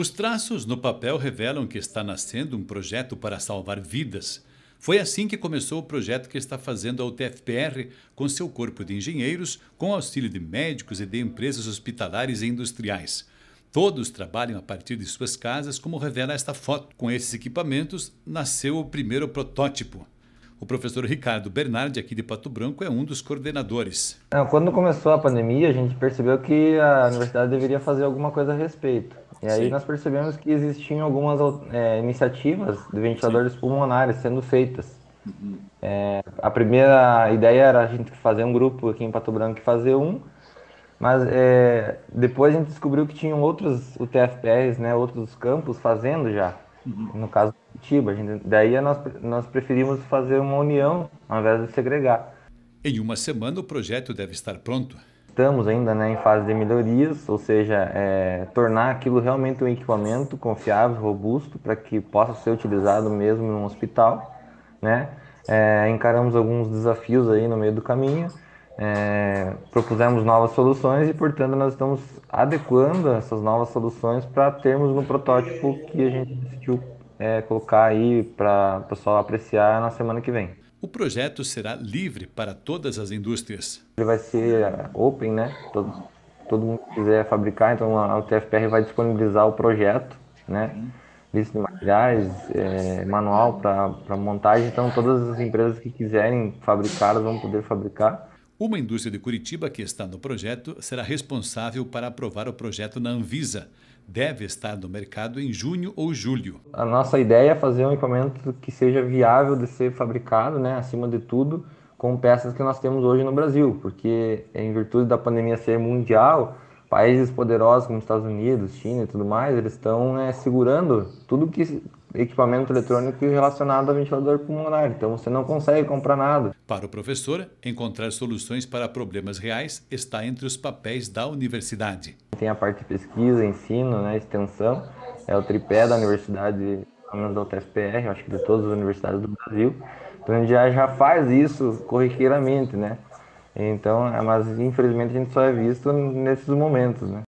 Os traços no papel revelam que está nascendo um projeto para salvar vidas. Foi assim que começou o projeto que está fazendo a UTFPR com seu corpo de engenheiros, com auxílio de médicos e de empresas hospitalares e industriais. Todos trabalham a partir de suas casas, como revela esta foto. Com esses equipamentos, nasceu o primeiro protótipo. O professor Ricardo Bernardi, aqui de Pato Branco, é um dos coordenadores. Quando começou a pandemia, a gente percebeu que a universidade deveria fazer alguma coisa a respeito. E aí Sim. nós percebemos que existiam algumas é, iniciativas de ventiladores pulmonares sendo feitas. Uhum. É, a primeira ideia era a gente fazer um grupo aqui em Pato Branco e fazer um, mas é, depois a gente descobriu que tinham outros UTFPRs, né, outros campos fazendo já. Uhum. No caso do Curitiba, gente, daí nós, nós preferimos fazer uma união ao invés de segregar. Em uma semana o projeto deve estar pronto estamos ainda né, em fase de melhorias, ou seja, é, tornar aquilo realmente um equipamento confiável, robusto, para que possa ser utilizado mesmo no hospital. Né? É, encaramos alguns desafios aí no meio do caminho, é, propusemos novas soluções e, portanto, nós estamos adequando essas novas soluções para termos no protótipo que a gente decidiu é, colocar aí para o pessoal apreciar na semana que vem. O projeto será livre para todas as indústrias. Ele vai ser uh, open, né? Todo, todo mundo que quiser fabricar, então a UTFPR vai disponibilizar o projeto, né? Lista de materiais, é, manual para montagem, então todas as empresas que quiserem fabricar vão poder fabricar. Uma indústria de Curitiba que está no projeto será responsável para aprovar o projeto na Anvisa, deve estar no mercado em junho ou julho. A nossa ideia é fazer um equipamento que seja viável de ser fabricado, né, acima de tudo, com peças que nós temos hoje no Brasil, porque em virtude da pandemia ser mundial, países poderosos como Estados Unidos, China e tudo mais, eles estão né, segurando tudo que equipamento eletrônico relacionado a ventilador pulmonar. Então você não consegue comprar nada. Para o professor, encontrar soluções para problemas reais está entre os papéis da universidade. Tem a parte de pesquisa, ensino, né, extensão, é o tripé da universidade, pelo menos da UTFPR, acho que de todas as universidades do Brasil. Então a gente já, já faz isso corriqueiramente, né? Então, mas infelizmente a gente só é visto nesses momentos, né?